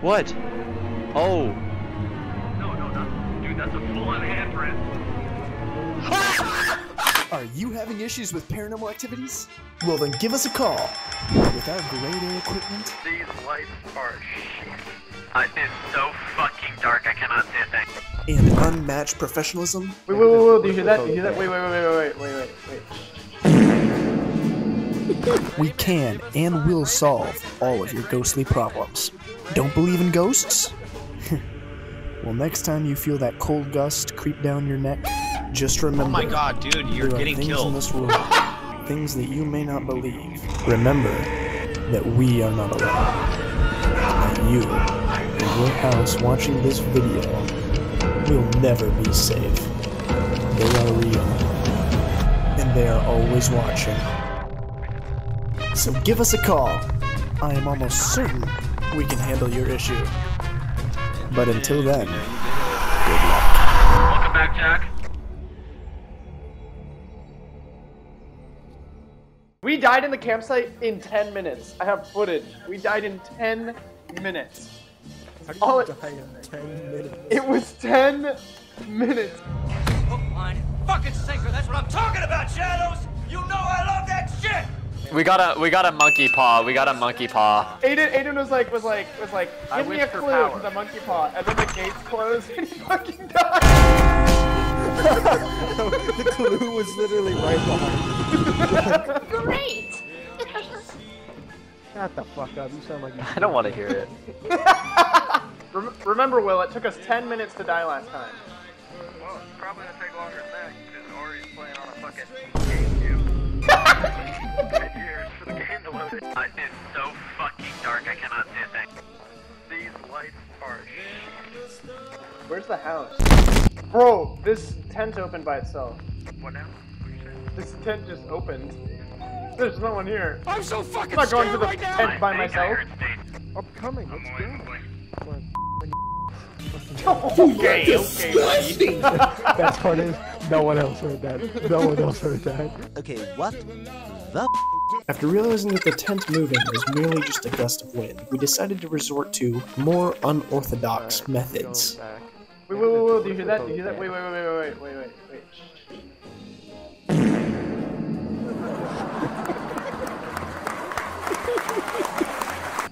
What? Oh. No, no, no. Dude, that's a full-on handprint. Are you having issues with paranormal activities? Well, then give us a call. With our grade A equipment, These lights are shit. Uh, it's so fucking dark, I cannot see a thing. and unmatched professionalism, Wait, wait, wait, wait, do you hear that? Do you hear that? Wait, wait, wait, wait, wait, wait, wait, wait. We can and will solve all of your ghostly problems. Don't believe in ghosts? well, next time you feel that cold gust creep down your neck, just remember. Oh my god, dude, you're there are getting things in this world, things that you may not believe. Remember that we are not alone. And you, in your house watching this video, will never be safe. They are real, and they are always watching. So give us a call. I am almost certain we can handle your issue. But until then, good luck. Welcome back, Jack. We died in the campsite in 10 minutes. I have footage. We died in 10 minutes. All it, 10 minutes? it was 10 minutes. Hook, line, and fucking sinker. That's what I'm talking about, Shadows. You know I love that shit. We got a we got a monkey paw. We got a monkey paw. Aiden, Aiden was like, was like, was like, I give me a wish for clue power. to the monkey paw, and then the gates closed, and he fucking died. the clue was literally right behind Great! Shut the fuck up. You sound like you I don't want to hear it. Rem- remember, Will, it took us 10 minutes to die last time. Well, it's so fucking dark, I cannot see a thing. These lights are shit. Where's the house? Bro, this tent opened by itself. What now? What you saying? This tent just opened. There's no one here. I'm so fucking I'm not going to the right now. tent by I think I myself. heard I'm coming. Let's I'm go. away, I'm away. okay, okay. Best part is, no one else heard that. No one else heard that. Okay, what the After realizing that the tent moving was merely just a gust of wind, we decided to resort to more unorthodox methods. Wait, wait, wait, wait, do you hear that? Do you hear that? Wait, wait, wait, wait, wait, wait, wait, wait.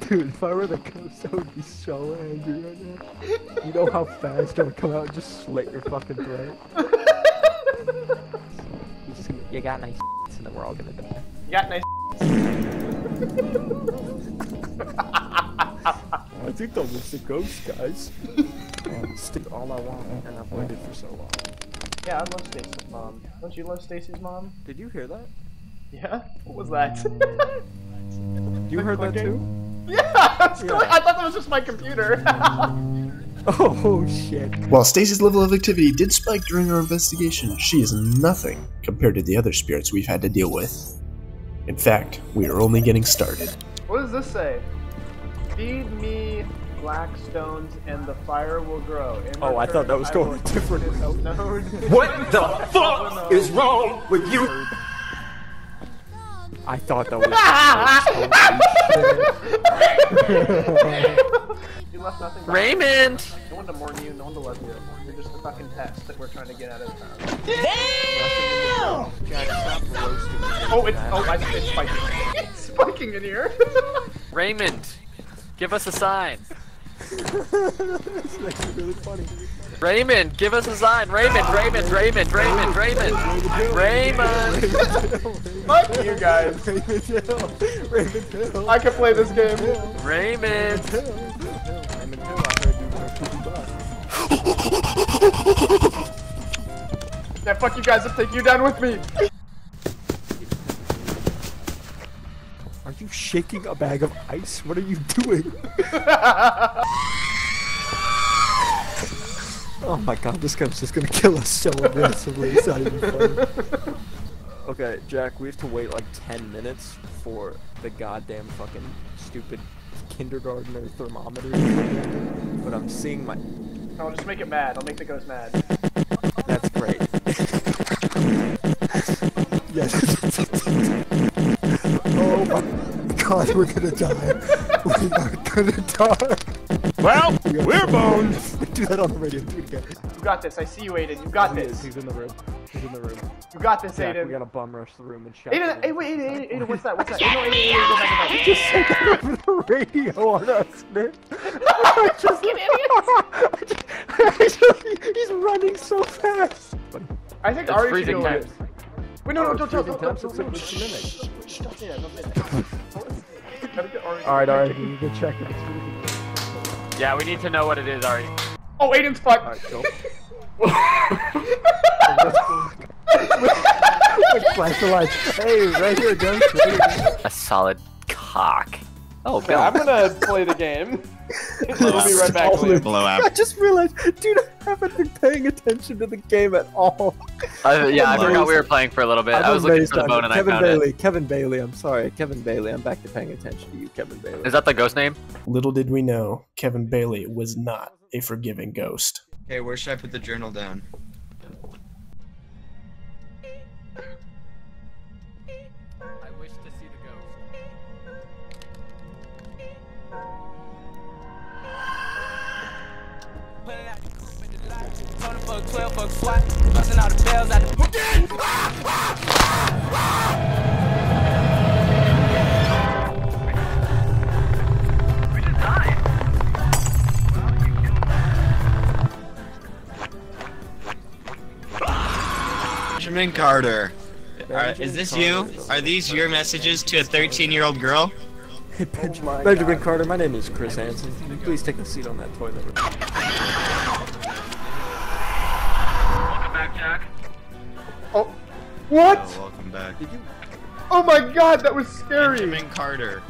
Dude, if I were the ghost, I would be so angry right now. You know how fast I would come out and just slit your fucking throat? You, just, you got nice and then we're all gonna die. You got nice. I think that was the ghost, guys. oh, stick all I want, and I've waited for so long. Yeah, I love Stacy's mom. Don't you love Stacy's mom? Did you hear that? Yeah? What was that? Mm. You heard that too? yeah! I, was going- I thought that was just my computer. Oh shit. While Stacy's level of activity did spike during our investigation, she is nothing compared to the other spirits we've had to deal with. In fact, we are only getting started. what does this say? Feed me black stones and the fire will grow. In Oh, I thought that was going I a different will route. node- What the fuck is wrong with you? I thought that was. You left nothing behind. Raymond. No one to mourn you, no one to love you. You're just a fucking test that we're trying to get out of town. Jack, stop roasting me. Oh, it's oh, I, it's spiking. It's spiking in here. Raymond. Give us a sign. This makes it really funny. Raymond, give us a sign. Raymond, Raymond, Raymond, Raymond, Raymond. Raymond. Fuck you guys. Raymond Hill. Raymond Hill. I can play this game. Raymond. Hill. Raymond Hill, I heard you wear poopy butt. Yeah, fuck you guys. I'm taking you down with me. Are you shaking a bag of ice? What are you doing? oh my god, this guy's just gonna kill us so aggressively. It's not even funny. Okay, Jack, we have to wait like 10 minutes for the goddamn fucking stupid kindergartner thermometer. to come in. But I'm seeing my. I'll just make it mad. I'll make the ghost mad. God, we're gonna die. We are gonna die. Well, we're bones. do that on the radio. Do it again. You got this. I see you, Aiden. You got He is. this. He's in the room. He's in the room. You got this, Jack, we gotta bum rush the room and shout. Aiden, for hey, him. wait, Aiden, Aiden, Aiden, what's that? What's that? Aiden, Aiden, Aiden, go back, go back. Just say that over the radio on accident. I just, I just, he's running so fast. I think It's Ari should freezing go temps. with Wait, no, no, Oh, don't tell, freezing don't, temps, don't, it's don't, like shh, within shh, minutes. shh, shh, don't say that, don't say that. Gotta get Ari. All right, all right, you can check if it's. Yeah, we need to know what it is, Ari. Oh, Aiden's fucked. All right, go. Wait, flash the lights. Hey, right here, ghost. Right here. A solid cock. Oh, Okay, I'm gonna play the game. we'll be right back. Liam. Blow I just realized, dude, I haven't been paying attention to the game at all. Uh, yeah, I I'm forgot we were playing for a little bit. I'm I was looking amazed for the on bone and Kevin I found Bailey, Kevin Bailey, I'm sorry, Kevin Bailey. I'm back to paying attention to you, Kevin Bailey. Is that the ghost name? Little did we know, Kevin Bailey was not a forgiving ghost. Okay, where should I put the journal down? Benjamin Carter. Are, is this you? Are these your messages to a 13 year old girl? Hey, oh Benjamin, Benjamin Carter, my name is Chris Hansen. Can you please take a seat on that toilet? Welcome back, Jack. Oh, what? Oh, welcome back. Did you? Oh my god, that was scary. Benjamin Carter.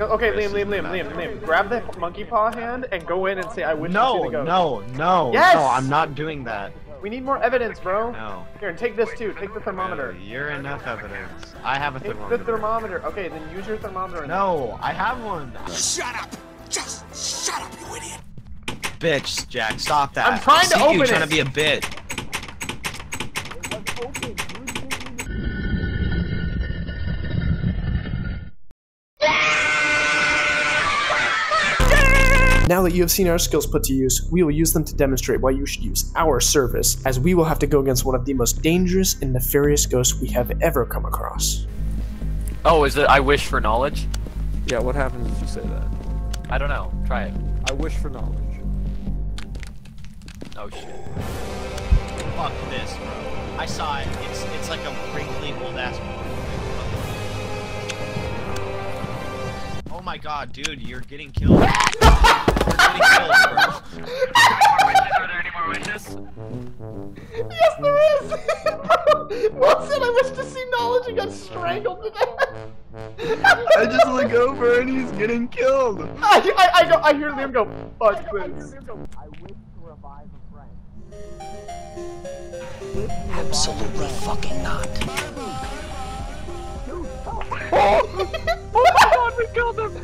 Okay, Chris Liam, Liam, Liam. Liam, Liam. Grab the monkey paw hand and go in and say, I wish to see No, the ghost. no, no, Yes! no, I'm not doing that. We need more evidence, bro. No. Here, and take this too. Take the thermometer. No, you're enough evidence. I have a Take thermometer. the thermometer. Okay, then use your thermometer. and- No, I have one. Shut up! Just shut up, you idiot! Bitch, Jack, stop that. I'm trying to See you open trying it. to be a bitch. Now that you have seen our skills put to use, we will use them to demonstrate why you should use our service, as we will have to go against one of the most dangerous and nefarious ghosts we have ever come across. Oh, is it I wish for knowledge? Yeah, what happens if you say that? I don't know. Try it. I wish for knowledge. Oh shit. Fuck this, bro. I saw it. It's it's like a wrinkly old ass. My god, dude, you're getting killed. you're getting killed, bro. Are there any more wishes? Yes, there is! Wilson, I wish to see knowledge and got strangled to death. I just look over and he's getting killed. I, I, I, go, I hear Liam go, fuck this. Absolutely fucking not. we killed him!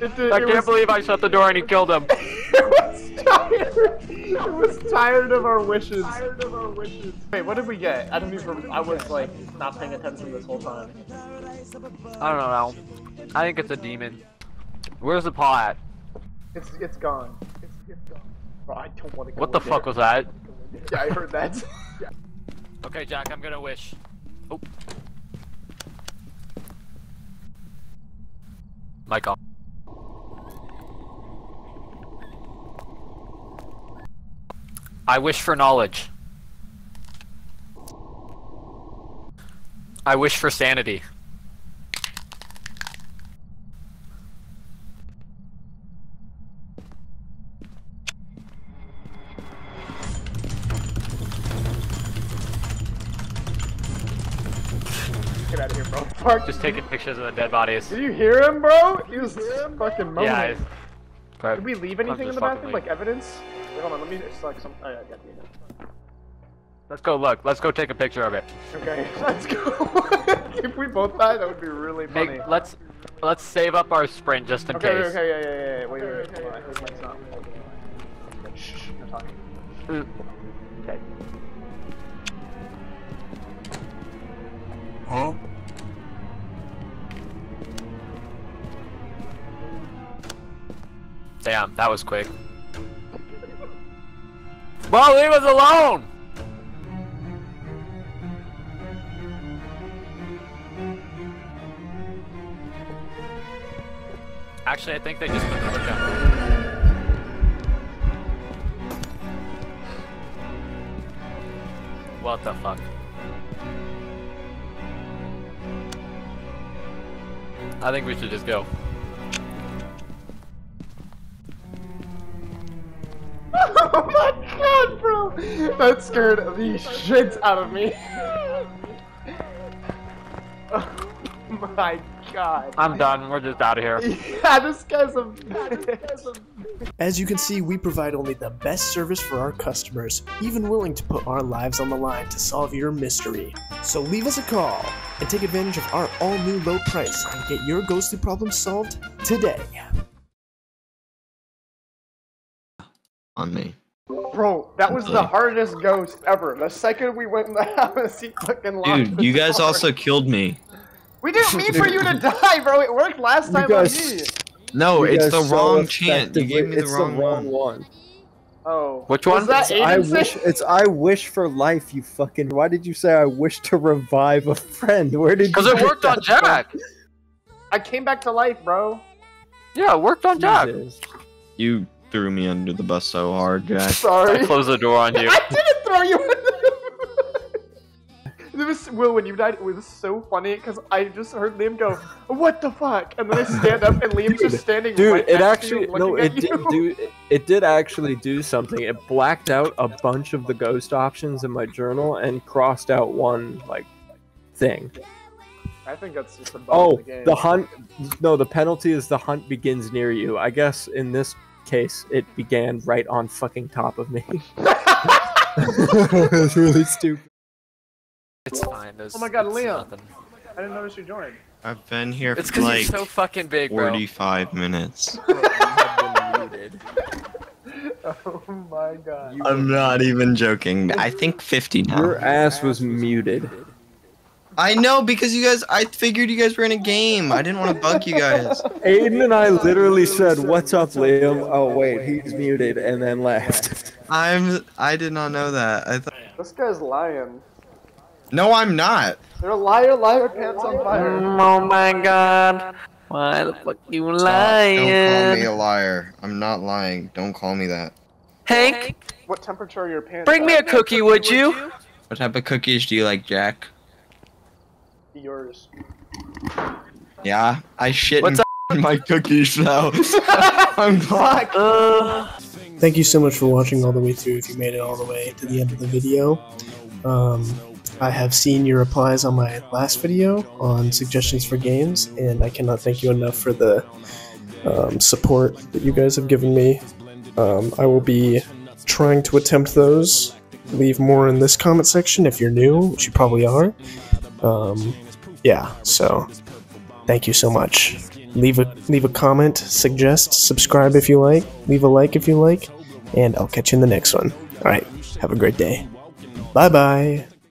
It, it, I it can't was, believe I shut the door and he killed him. it was tired. It was tired of our wishes. Tired of our wishes. Wait, what did we get? I don't even. I was like not paying attention this whole time. I don't know. I think it's a demon. Where's the paw at? It's it's gone. It's, it's gone. Bro, I don't want to go. What the in fuck there. was that? Yeah, I heard that. Okay, Jack, I'm gonna wish. Oh. Mic off. I wish for knowledge. I wish for sanity. Get out of here, bro. Fuck. Just taking pictures of the dead bodies. Did you hear him, bro? He was fucking moaning. Yeah. I, Did we leave anything in the bathroom, leave. like evidence? Wait, hold on, let me select some. Oh, yeah, I got the Let's go look. Let's go take a picture of it. Okay, let's go. if we both die, that would be really funny. Make, let's let's save up our sprint just in okay, case. okay, yeah, yeah, yeah, yeah. Wait, wait, wait. Hold on, this mic's not. Shh, shh, I'm talking. Mm. Okay. Damn, that was quick. Well, leave us alone! Actually, I think they just put the hook down. What the fuck? I think we should just go. That scared the shit out of me. oh my god. I'm done. We're just out of here. Yeah, this guy's a. As you can see, we provide only the best service for our customers, even willing to put our lives on the line to solve your mystery. So leave us a call and take advantage of our all new low price and get your ghostly problem solved today. On me. Bro, that was the hardest ghost ever. The second we went in the house, he fucking locked Dude, you guys door. also killed me. We didn't mean for you to die, bro. It worked last You time guys- on me. No, You it's guys the so wrong chant. You gave me the wrong, the wrong one. one. Oh. Which Was one? that It's I wish. It's I wish for life. You fucking. Why did you say I wish to revive a friend? Where did? Because it get worked on that from? Jack. I came back to life, bro. Yeah, it worked on Jack. You threw me under the bus so hard, Jack. Sorry. I closed the door on you. I didn't throw you. it was Will when you died. It was so funny because I just heard Liam go, "What the fuck?" and then I stand up and Liam's just standing. Dude, right it next to you, actually no, looking it at did you. do it, it did actually do something. It blacked out a bunch of the ghost options in my journal and crossed out one like thing. I think that's just a bug Oh, in the game. the hunt. No, the penalty is the hunt begins near you. I guess in this case, it began right on fucking top of me. it was really stupid. It's fine. There's, Oh my God, it's Liam. nothing. I didn't notice you joined. I've been here It's for because like you're so fucking big, bro. 45 minutes. Oh, oh my god. I'm not even joking. I think 50 now. Your ass was muted. I know because you guys. I figured you guys were in a game. I didn't want to bug you guys. Aiden and I literally said, "What's up, Liam?" Oh wait, he's muted, and then left. I'm. I did not know that. I thought. This guy's lying. No, I'm not. You're a liar, liar, pants on fire. Mm, oh my god. Why the fuck you Stop. Don't call me a liar. I'm not lying. Don't call me that. Hank, What temperature are your pants? bring me a at? cookie, would you? What type of cookies do you like, Jack? Yours. Yeah, I shit What's in my cookies though. I'm glad. Uh, Thank you so much for watching all the way through if you made it all the way to the end of the video. Um, I have seen your replies on my last video on suggestions for games, and I cannot thank you enough for the um, support that you guys have given me. Um, I will be trying to attempt those. Leave more in this comment section if you're new, which you probably are. Um, yeah, so thank you so much. Leave a leave a comment, suggest, subscribe if you like, leave a like if you like, and I'll catch you in the next one. All right, have a great day. Bye bye.